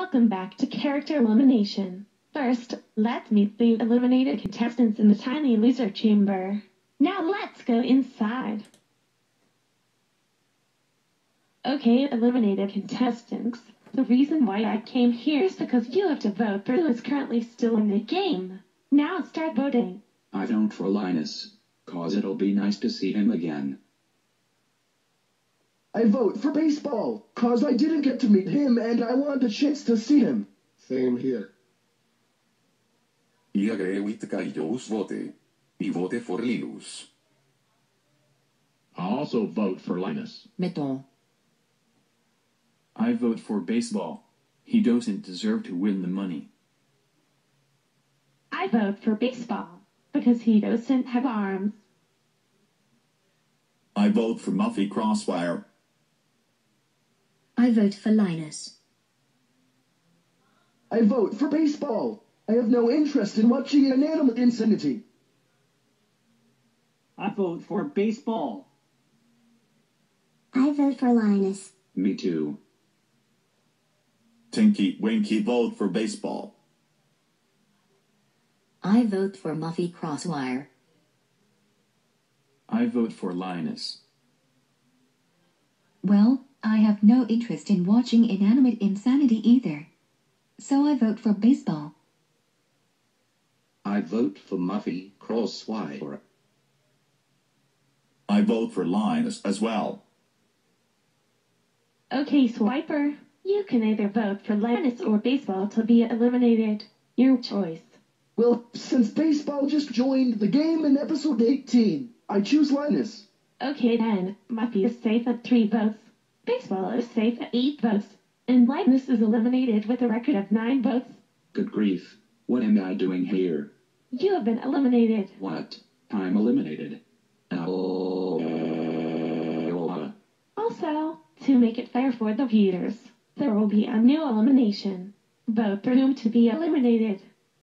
Welcome back to Character Elimination. First, let's meet the eliminated contestants in the tiny loser chamber. Now let's go inside. Okay, eliminated contestants. The reason why I came here is because you have to vote for who is currently still in the game. Now start voting. I vote for Linus, cause it'll be nice to see him again. I vote for baseball, cause I didn't get to meet him and I want a chance to see him. Same here. I agree with Gallo's vote. I vote for Linus. I also vote for Linus. Mettons. I vote for baseball. He doesn't deserve to win the money. I vote for baseball because he doesn't have arms. I vote for Muffy Crosswire. I vote for Linus. I vote for baseball. I have no interest in watching inanimate insanity. I vote for baseball. I vote for Linus. Me too. Tinky Winky vote for baseball. I vote for Muffy Crosswire. I vote for Linus. Well, I have no interest in watching inanimate insanity either. So I vote for baseball. I vote for Muffy Crosswire. I vote for Linus as well. Okay, Swiper. You can either vote for Linus or baseball to be eliminated. Your choice. Well, since baseball just joined the game in episode 18, I choose Linus. Okay then, Muffy is safe at three votes. Baseball is safe at eight votes. And Linus is eliminated with a record of nine votes. Good grief. What am I doing here? You have been eliminated. What? I'm eliminated. Oh. Also, to make it fair for the viewers, there will be a new elimination. Vote for whom to be eliminated.